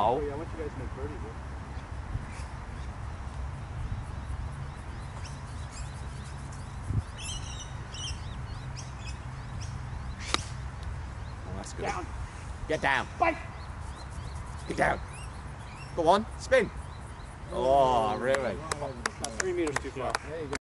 Oh. I want you guys to make birdies. Oh, that's good. Down. Get down. Bite. Get down. Go on. Spin. Oh, oh really? About three meters too far.